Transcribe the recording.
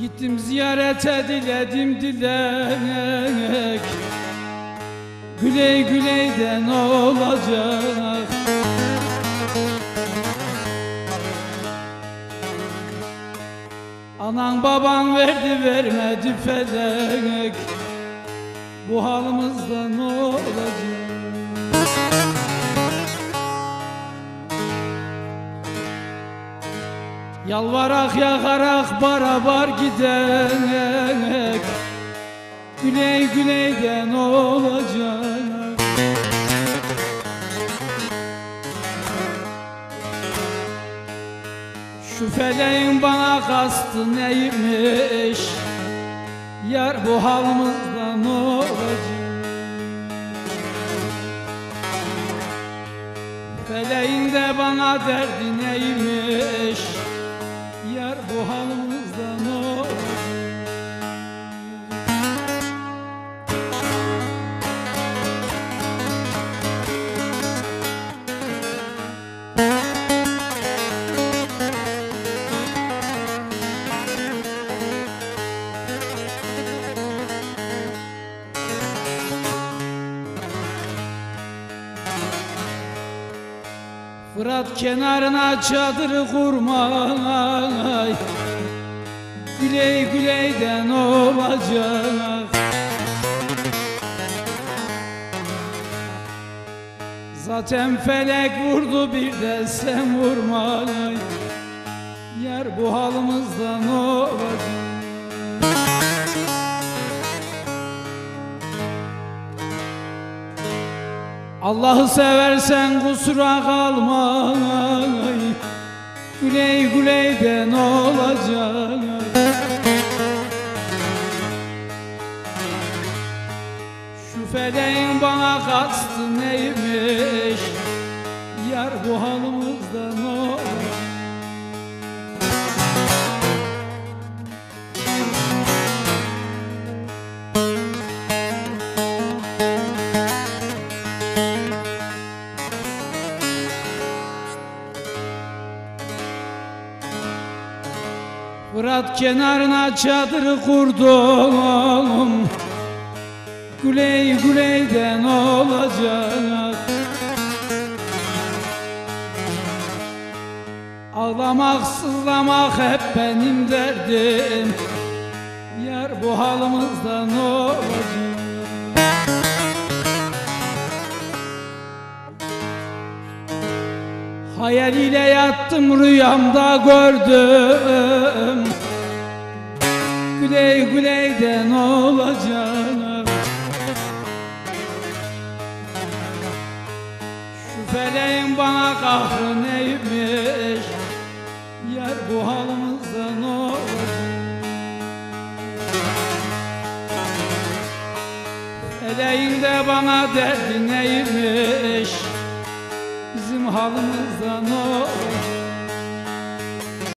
Gittim ziyarete diledim dilek. Güley güleyden olacak. Anan baban verdi vermedi felek. Bu halimizde ne olacak Yalvarak yakarak barabar gidek Güney güneyden olacak? Şu feleğin bana kastı neymiş? Yar bu halimizde ne olacak? Feleğin de bana derdi neymiş Yar bu Fırat kenarına çadırı kurmay. Güley güleyden olacak. Zaten felek vurdu bir de sen vurmay. Yar bu halimizde ne olacak Allah'ı seversen kusura kalma Güley güleyden olacak Şu feleğin bana kastı neymiş? Yar bu halimizde Fırat kenarına çadırı kurdum Güley güleyden olacak. Ağlamak sızlamak hep benim derdim. Yar bu halimizde ne olacak Hayal ile yattım rüyamda gördüm. Güley güleyden olacak Şu feleğin bana kahrı neymiş? Yar bu halimizde ne olacak. Feleğin de bana derdi neymiş Bizim halimizde ne olacak